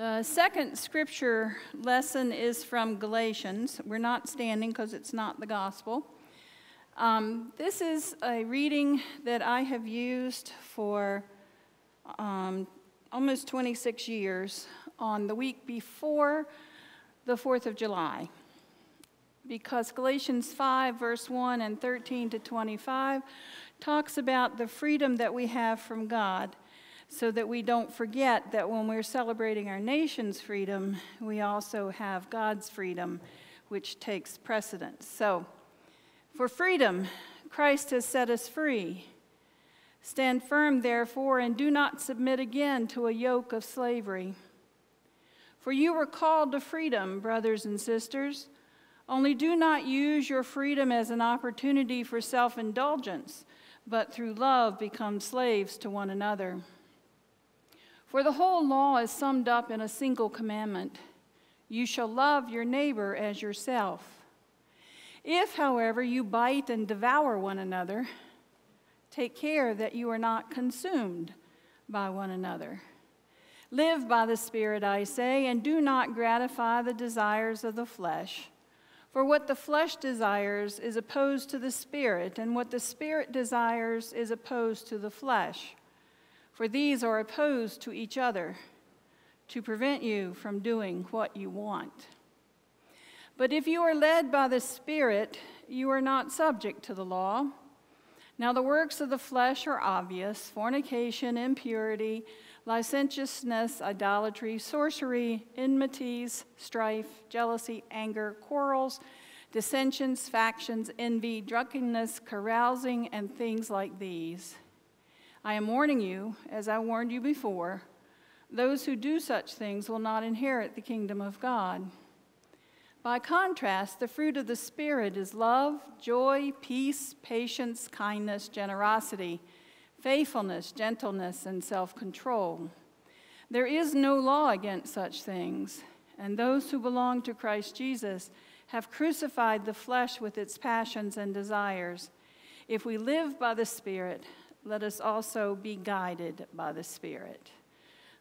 The second scripture lesson is from Galatians. We're not standing because it's not the gospel. Um, this is a reading that I have used for um, almost 26 years on the week before the 4th of July. Because Galatians 5, verse 1 and 13 to 25 talks about the freedom that we have from God so that we don't forget that when we're celebrating our nation's freedom, we also have God's freedom, which takes precedence. So, for freedom, Christ has set us free. Stand firm, therefore, and do not submit again to a yoke of slavery. For you were called to freedom, brothers and sisters. Only do not use your freedom as an opportunity for self indulgence, but through love become slaves to one another. For the whole law is summed up in a single commandment you shall love your neighbor as yourself. If, however, you bite and devour one another, take care that you are not consumed by one another. Live by the Spirit, I say, and do not gratify the desires of the flesh. For what the flesh desires is opposed to the Spirit, and what the Spirit desires is opposed to the flesh for these are opposed to each other to prevent you from doing what you want. But if you are led by the Spirit, you are not subject to the law. Now, the works of the flesh are obvious fornication, impurity, licentiousness, idolatry, sorcery, enmities, strife, jealousy, anger, quarrels, dissensions, factions, envy, drunkenness, carousing, and things like these. I am warning you, as I warned you before, those who do such things will not inherit the kingdom of God. By contrast, the fruit of the Spirit is love, joy, peace, patience, kindness, generosity, faithfulness, gentleness, and self control. There is no law against such things, and those who belong to Christ Jesus have crucified the flesh with its passions and desires. If we live by the Spirit, let us also be guided by the Spirit.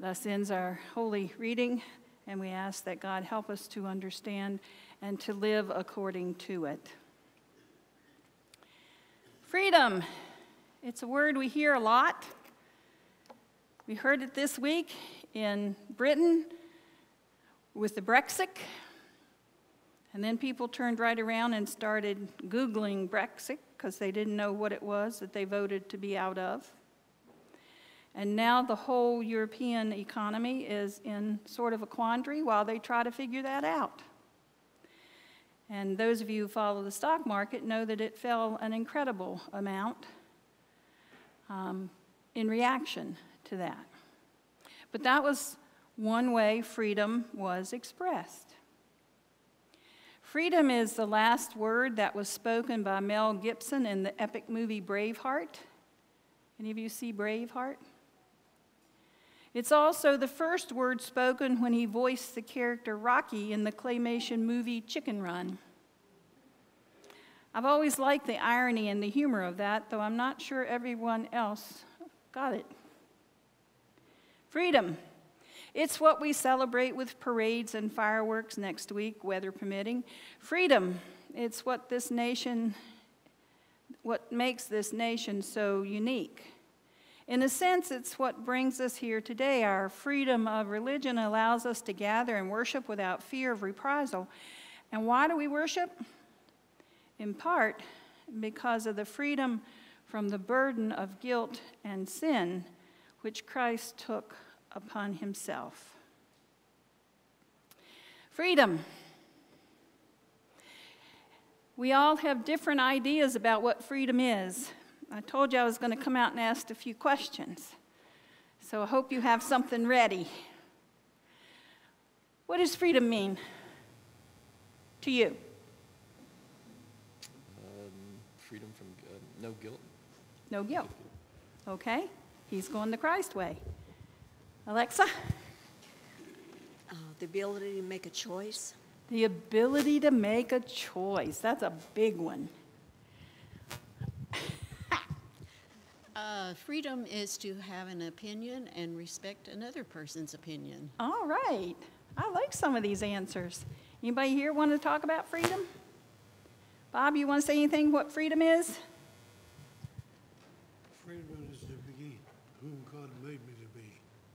Thus ends our holy reading, and we ask that God help us to understand and to live according to it. Freedom. It's a word we hear a lot. We heard it this week in Britain with the Brexit. And then people turned right around and started Googling Brexit because they didn't know what it was that they voted to be out of. And now the whole European economy is in sort of a quandary while they try to figure that out. And those of you who follow the stock market know that it fell an incredible amount um, in reaction to that. But that was one way freedom was expressed. Freedom is the last word that was spoken by Mel Gibson in the epic movie Braveheart. Any of you see Braveheart? It's also the first word spoken when he voiced the character Rocky in the claymation movie Chicken Run. I've always liked the irony and the humor of that, though I'm not sure everyone else got it. Freedom. It's what we celebrate with parades and fireworks next week, weather permitting. Freedom. It's what this nation, what makes this nation so unique. In a sense, it's what brings us here today. Our freedom of religion allows us to gather and worship without fear of reprisal. And why do we worship? In part, because of the freedom from the burden of guilt and sin which Christ took upon himself. Freedom. We all have different ideas about what freedom is. I told you I was going to come out and ask a few questions. So I hope you have something ready. What does freedom mean to you? Um, freedom from uh, no guilt. No guilt. Okay. He's going the Christ way. Alexa? Uh, the ability to make a choice. The ability to make a choice. That's a big one. Uh, freedom is to have an opinion and respect another person's opinion. All right. I like some of these answers. Anybody here want to talk about freedom? Bob, you want to say anything what freedom is? Freedom is to be whom God made me to be.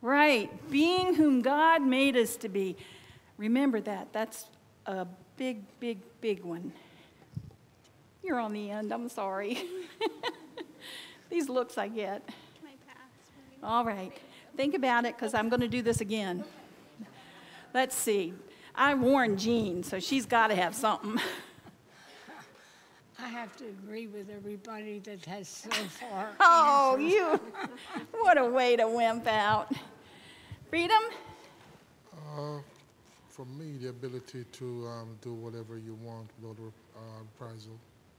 Right, being whom God made us to be. Remember that. That's a big, big, big one. You're on the end. I'm sorry. These looks I get. All right. Think about it because I'm going to do this again. Let's see. I warned Jean, so she's got to have something. I have to agree with everybody that has so far. Oh, answered. you. What a way to wimp out. Freedom? Uh, for me, the ability to um, do whatever you want without uh, reprisal.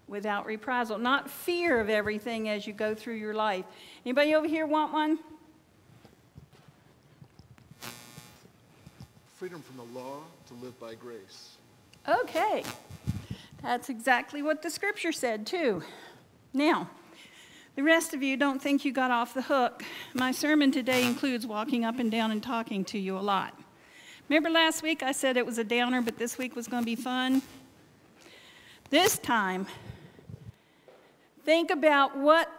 Without reprisal, not fear of everything as you go through your life. Anybody over here want one? Freedom from the law to live by grace. Okay. That's exactly what the scripture said, too. Now, the rest of you don't think you got off the hook. My sermon today includes walking up and down and talking to you a lot. Remember last week I said it was a downer, but this week was going to be fun? This time, think about what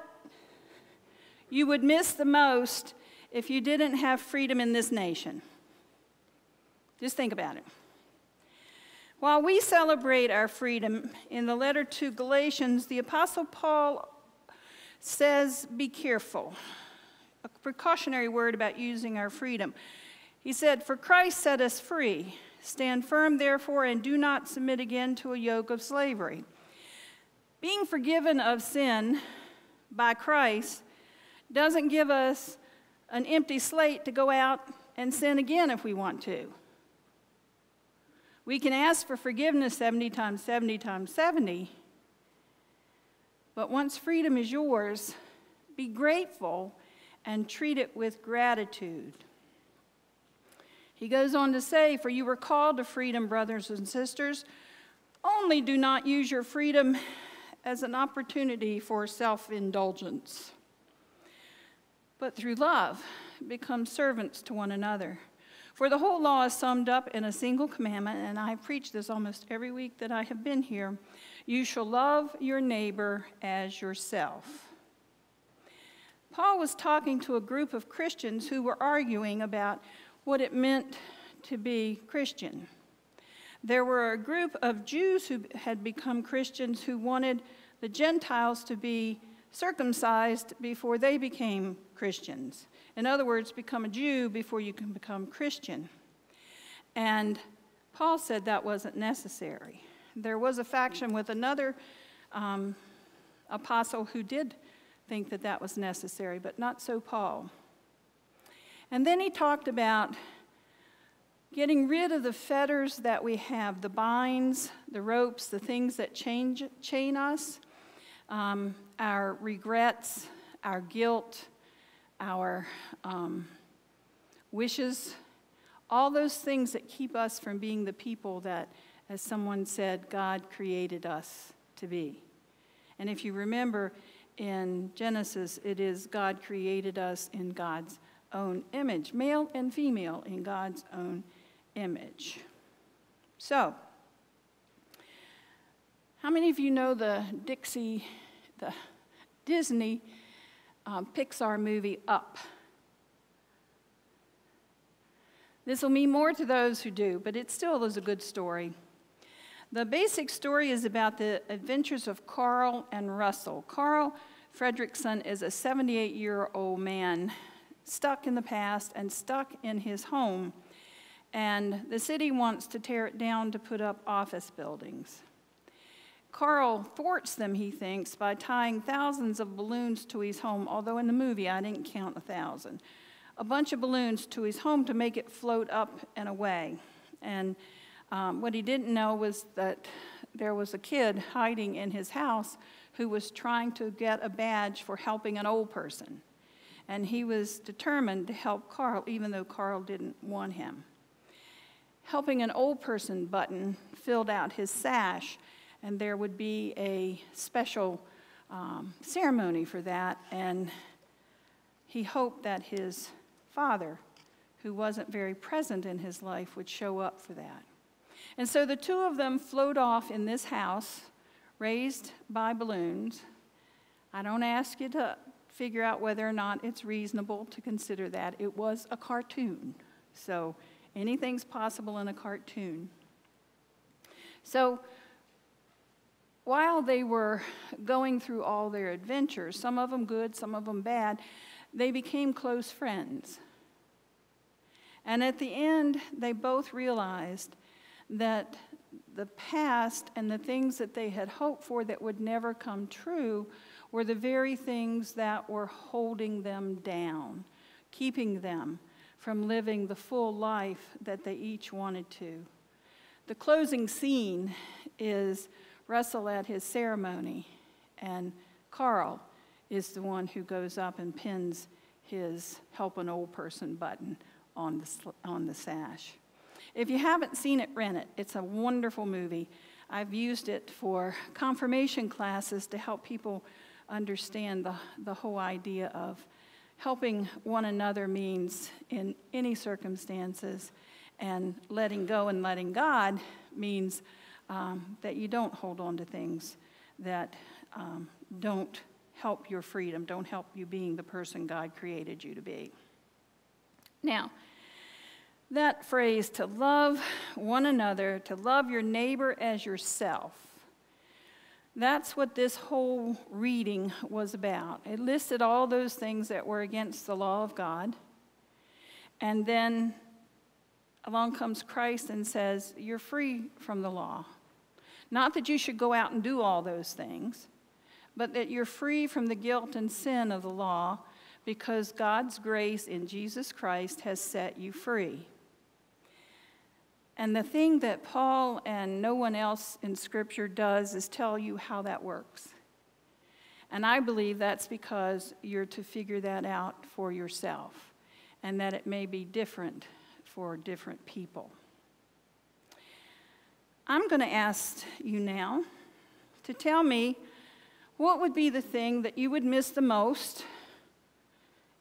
you would miss the most if you didn't have freedom in this nation. Just think about it. While we celebrate our freedom, in the letter to Galatians, the Apostle Paul says, Be careful. A precautionary word about using our freedom. He said, For Christ set us free. Stand firm, therefore, and do not submit again to a yoke of slavery. Being forgiven of sin by Christ doesn't give us an empty slate to go out and sin again if we want to. We can ask for forgiveness 70 times 70 times 70, but once freedom is yours, be grateful and treat it with gratitude. He goes on to say, For you were called to freedom, brothers and sisters. Only do not use your freedom as an opportunity for self indulgence, but through love, become servants to one another. For the whole law is summed up in a single commandment, and I have preached this almost every week that I have been here. You shall love your neighbor as yourself. Paul was talking to a group of Christians who were arguing about what it meant to be Christian. There were a group of Jews who had become Christians who wanted the Gentiles to be circumcised before they became Christians. In other words, become a Jew before you can become Christian. And Paul said that wasn't necessary. There was a faction with another um, apostle who did think that that was necessary, but not so Paul. And then he talked about getting rid of the fetters that we have the binds, the ropes, the things that change, chain us, um, our regrets, our guilt, our um, wishes, all those things that keep us from being the people that, as someone said, God created us to be. And if you remember in Genesis, it is God created us in God's own image, male and female in God's own image. So, how many of you know the Dixie, the Disney um, Pixar movie Up? This will mean more to those who do, but it still is a good story. The basic story is about the adventures of Carl and Russell. Carl Fredrickson is a 78 year old man stuck in the past and stuck in his home. And the city wants to tear it down to put up office buildings. Carl thwarts them, he thinks, by tying thousands of balloons to his home, although in the movie I didn't count a thousand. A bunch of balloons to his home to make it float up and away. And um, what he didn't know was that there was a kid hiding in his house who was trying to get a badge for helping an old person. And he was determined to help Carl, even though Carl didn't want him. Helping an old person button filled out his sash, and there would be a special um, ceremony for that. And he hoped that his father, who wasn't very present in his life, would show up for that. And so the two of them float off in this house, raised by balloons. I don't ask you to figure out whether or not it's reasonable to consider that. It was a cartoon, so anything's possible in a cartoon. So while they were going through all their adventures, some of them good, some of them bad, they became close friends. And at the end, they both realized that the past and the things that they had hoped for that would never come true were the very things that were holding them down, keeping them from living the full life that they each wanted to. The closing scene is Russell at his ceremony, and Carl is the one who goes up and pins his Help an Old Person button on the, on the sash. If you haven't seen it, rent it. It's a wonderful movie. I've used it for confirmation classes to help people understand the, the whole idea of helping one another means in any circumstances, and letting go and letting God means um, that you don't hold on to things that um, don't help your freedom, don't help you being the person God created you to be. Now, that phrase to love one another, to love your neighbor as yourself, that's what this whole reading was about. It listed all those things that were against the law of God. And then along comes Christ and says, You're free from the law. Not that you should go out and do all those things, but that you're free from the guilt and sin of the law because God's grace in Jesus Christ has set you free. And the thing that Paul and no one else in Scripture does is tell you how that works. And I believe that's because you're to figure that out for yourself and that it may be different for different people. I'm going to ask you now to tell me what would be the thing that you would miss the most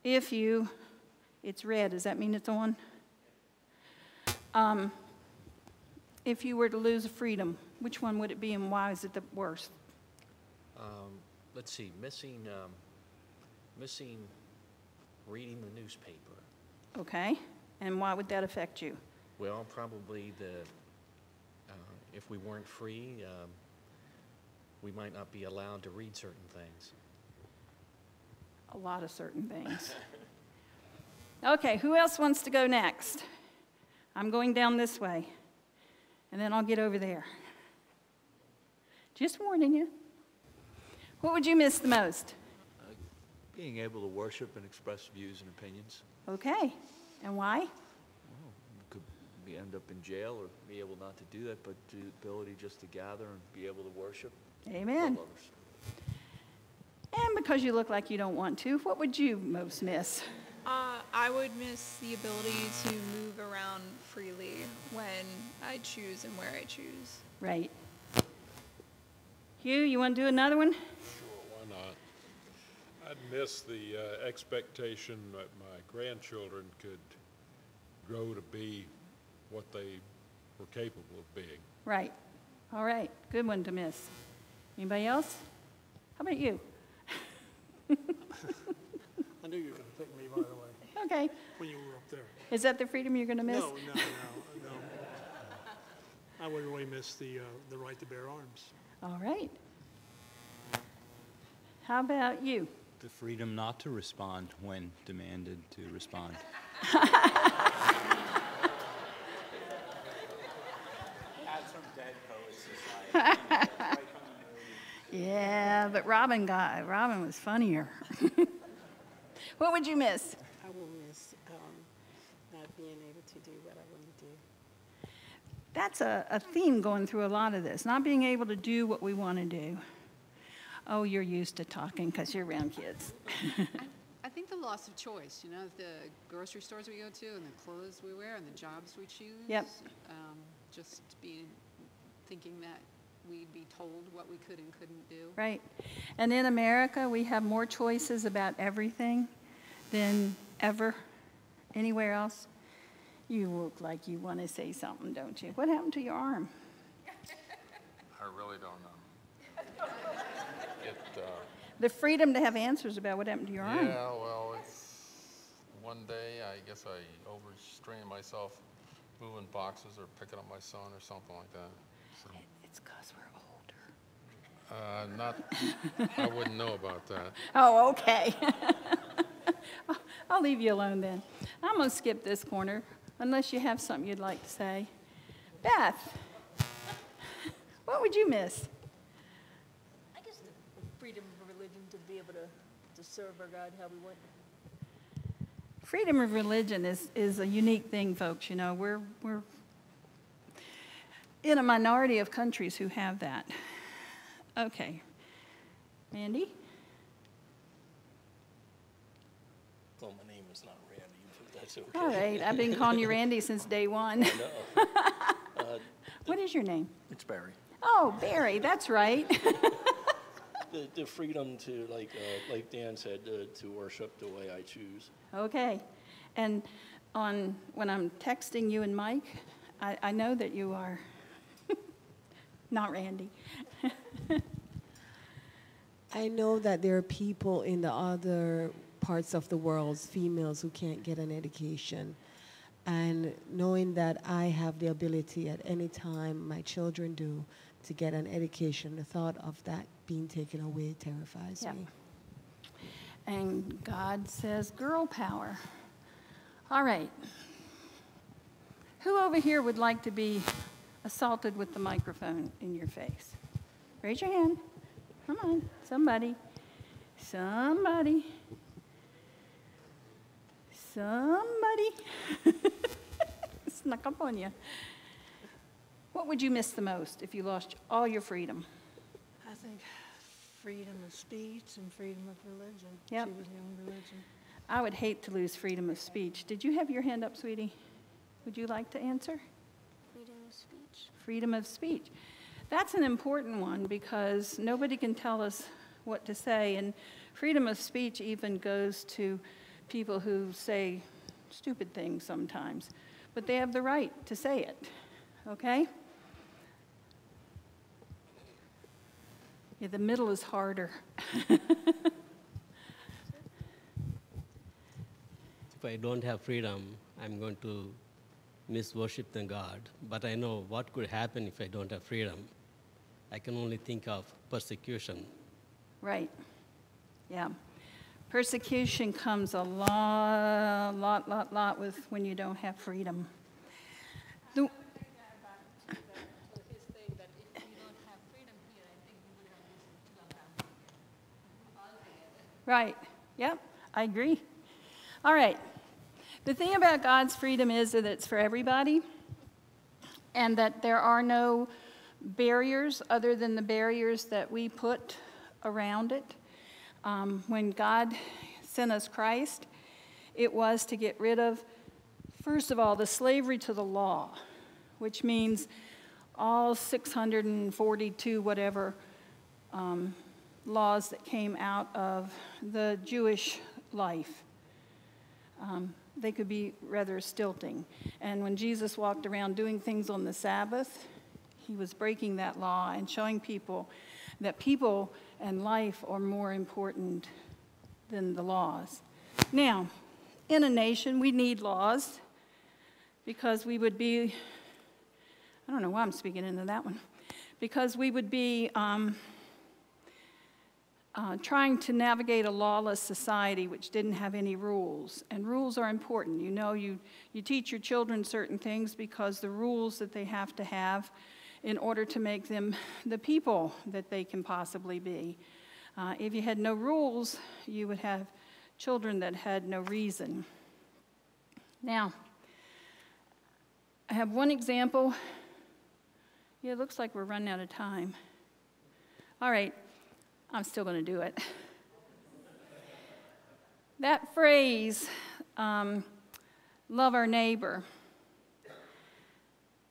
if you, it's red, does that mean it's on? Um, if you were to lose a freedom, which one would it be and why is it the worst? Um, let's see, missing, um, missing reading the newspaper. Okay, and why would that affect you? Well, probably the, if we weren't free, um, we might not be allowed to read certain things. A lot of certain things. Okay, who else wants to go next? I'm going down this way, and then I'll get over there. Just warning you. What would you miss the most? Being able to worship and express views and opinions. Okay, and why? You Could be, end up in jail or be able not to do that, but the ability just to gather and be able to worship. Amen. And because you look like you don't want to, what would you most miss? Uh, I would miss the ability to move around freely when I choose and where I choose. Right. Hugh, you want to do another one? Sure, why not? I'd miss the uh, expectation that my grandchildren could grow to be what they were capable of being. Right. All right. Good one to miss. Anybody else? How about you? I knew you were going to pick me, by the way, Okay. when you were up there. Is that the freedom you're going to miss? No, no, no, no. I would really miss the, uh, the right to bear arms. All right. How about you? The freedom not to respond when demanded to respond. Yeah, but Robin got Robin was funnier. what would you miss? I will miss um, not being able to do what I want to do. That's a, a theme going through a lot of this, not being able to do what we want to do. Oh, you're used to talking because you're around kids. I think the loss of choice, you know, the grocery stores we go to and the clothes we wear and the jobs we choose. Yep. Um, just being, thinking that we'd be told what we could and couldn't do. Right. And in America, we have more choices about everything than ever anywhere else? You look like you want to say something, don't you? What happened to your arm? I really don't know. It, uh, The freedom to have answers about what happened to your arm. yeah, well, it's, one day, I guess I overstrained myself moving boxes or picking up my son or something like that. So, It's because we're older. Uh, not, I wouldn't know about that. Oh, okay. I'll leave you alone then. I'm going to skip this corner unless you have something you'd like to say. Beth, what would you miss? I guess the freedom of religion to be able to, to serve our God how we want. Freedom of religion is, is a unique thing, folks. You know, we're, we're in a minority of countries who have that. Okay. Mandy? Well, my name is not Randy, but that's okay. All right. I've been calling you Randy since day one. I. Uh, What is your name? It's Barry. Oh, Barry, that's right. The, the freedom to, like, uh, like Dan said, uh, to worship the way I choose. Okay. And on, when I'm texting you and Mike, I, I know that you are not Randy. I know that there are people in the other parts of the world, females who can't get an education. And knowing that I have the ability at any time, my children do, to get an education, the thought of that being taken away terrifies me. And God says girl power. All right. Who over here would like to be assaulted with the microphone in your face? Raise your hand. Come on, somebody. Somebody. Somebody. Snuck up on you. What would you miss the most if you lost all your freedom? I think freedom of speech and freedom of religion, Yep. choosing religion. I would hate to lose freedom of speech. Did you have your hand up, sweetie? Would you like to answer? Freedom of speech. That's an important one because nobody can tell us what to say. And freedom of speech even goes to people who say stupid things sometimes. But they have the right to say it, okay? Yeah, the middle is harder. If I don't have freedom, I'm going to miss worshiping God. But I know what could happen if I don't have freedom. I can only think of persecution. Right. Yeah. Persecution comes a lot, lot, lot, lot with when you don't have freedom. The- Right. Yep, I agree. All right. The thing about God's freedom is that it's for everybody and that there are no barriers other than the barriers that we put around it. Um, when God sent us Christ, it was to get rid of, first of all, the slavery to the law, which means all 642 whatever um, laws that came out of the Jewish life. Um, they could be rather stilting. And when Jesus walked around doing things on the Sabbath, he was breaking that law and showing people that people and life are more important than the laws. Now, in a nation, we need laws because we would be, I don't know why I'm speaking into that one, because we would be um, uh, trying to navigate a lawless society which didn't have any rules. And rules are important. You know, you, you teach your children certain things because the rules that they have to have in order to make them the people that they can possibly be. Uh, if you had no rules, you would have children that had no reason. Now, I have one example. Yeah, it looks like we're running out of time. All right, I'm still going to do it. That phrase, um, love our neighbor.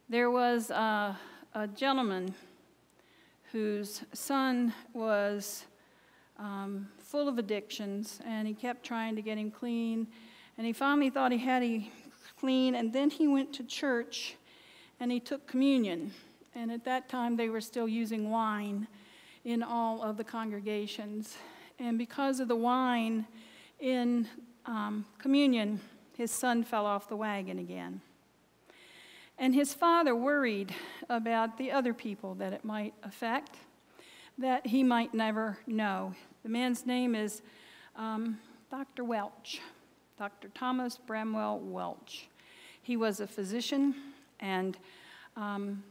There was a, a gentleman whose son was um, full of addictions, and he kept trying to get him clean. And he finally thought he had him clean, and then he went to church and he took communion. And at that time, they were still using wine in all of the congregations. And because of the wine in um, communion, his son fell off the wagon again. And his father worried about the other people that it might affect, that he might never know. The man's name is um, Dr. Welch, Dr. Thomas Bramwell Welch. He was a physician, and um,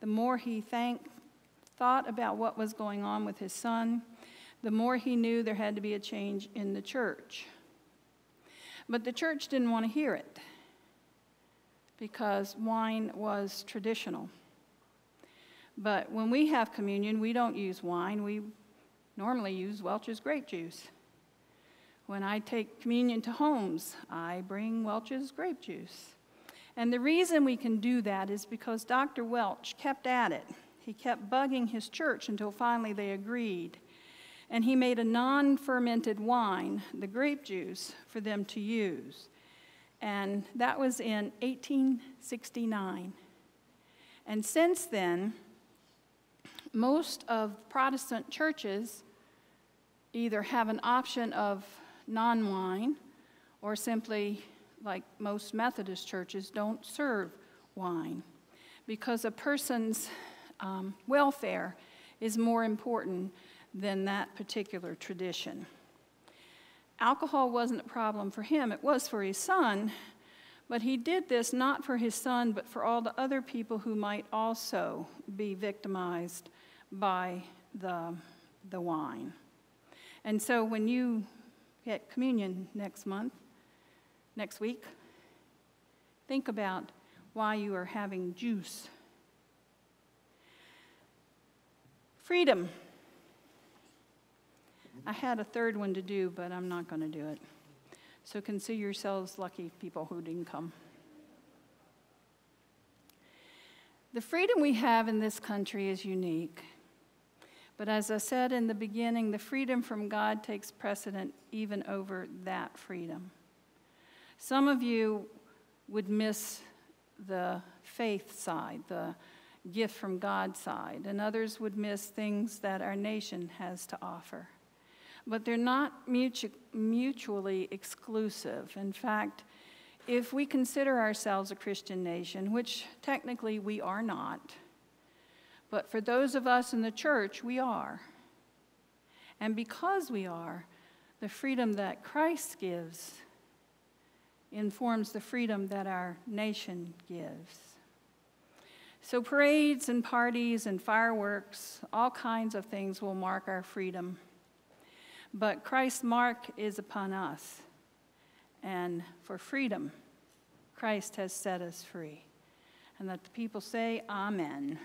the more he thanked, thought about what was going on with his son, the more he knew there had to be a change in the church. But the church didn't want to hear it because wine was traditional. But when we have communion, we don't use wine. We normally use Welch's grape juice. When I take communion to homes, I bring Welch's grape juice. And the reason we can do that is because Dr. Welch kept at it. He kept bugging his church until finally they agreed. And he made a non fermented wine, the grape juice, for them to use. And that was in 1869. And since then, most of Protestant churches either have an option of non wine or simply, like most Methodist churches, don't serve wine because a person's um, welfare is more important than that particular tradition. Alcohol wasn't a problem for him, it was for his son, but he did this not for his son, but for all the other people who might also be victimized by the, the wine. And so when you get communion next month, next week, think about why you are having juice. Freedom. I had a third one to do, but I'm not going to do it. So consider yourselves lucky people who didn't come. The freedom we have in this country is unique. But as I said in the beginning, the freedom from God takes precedent even over that freedom. Some of you would miss the faith side, the gift from God's side, and others would miss things that our nation has to offer. But they're not mutu- mutually exclusive. In fact, if we consider ourselves a Christian nation, which technically we are not, but for those of us in the church, we are. And because we are, the freedom that Christ gives informs the freedom that our nation gives. So, parades and parties and fireworks, all kinds of things will mark our freedom. But Christ's mark is upon us. And for freedom, Christ has set us free. And let the people say, Amen.